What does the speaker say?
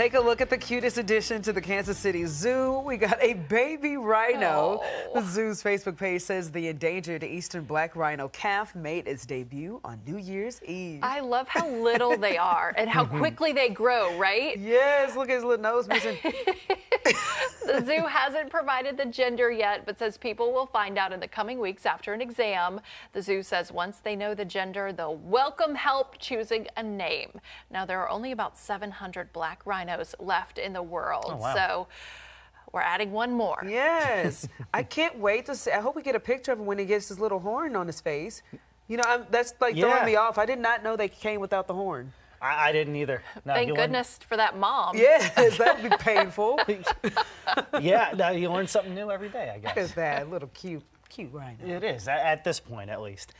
Take a look at the cutest addition to the Kansas City Zoo. We got a baby rhino. Oh. The zoo's Facebook page says the endangered eastern black rhino calf made its debut on New Year's Eve. I love how little they are and how quickly they grow, right? yes, look at his little nose missing. The zoo hasn't provided the gender yet, but says people will find out in the coming weeks after an exam. The zoo says once they know the gender, they'll welcome help choosing a name. Now, there are only about 700 black rhinos left in the world, Oh, wow. so we're adding one more. yes, I can't wait to see. I hope we get a picture of him when he gets his little horn on his face. You know, I'm, that's like Yeah. throwing me off. I did not know they came without the horn. I, I didn't either. No, Thank learn- goodness for that mom. Yes, that would be painful. yeah, no, you learn something new every day, I Look guess. at that little cute, cute rhino. It is, at this point at least.